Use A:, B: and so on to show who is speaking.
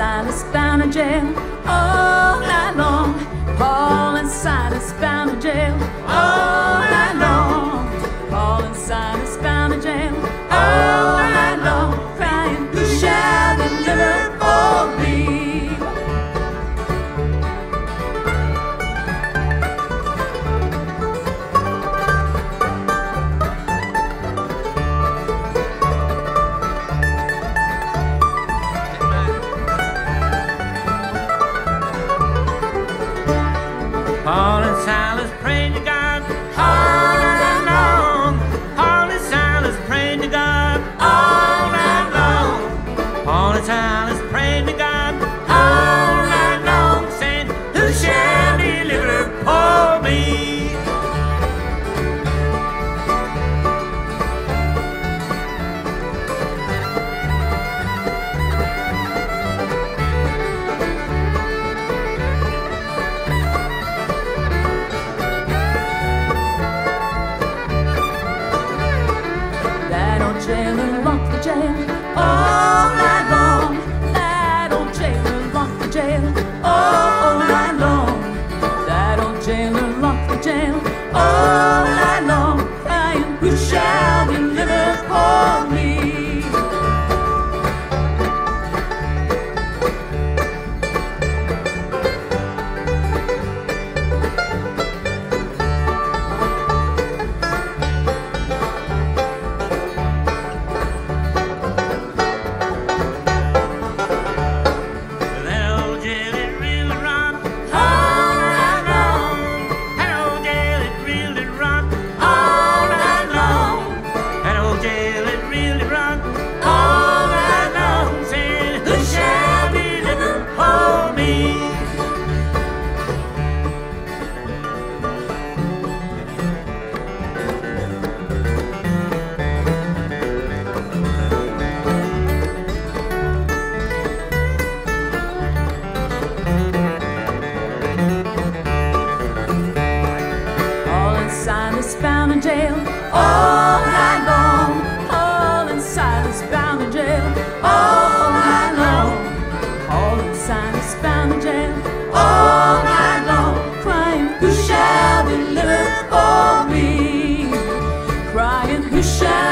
A: Silas bound to jail all night long. Paul and Silas bound to jail all night long. Paul and Silas bound to jail all
B: Paul and Silas praying to God.
A: The jail oh. jail all night long. Paul and Silas bound in jail all night long. Paul and Silas bound in jail all night long. Crying, who shall deliver all me? Crying, who shall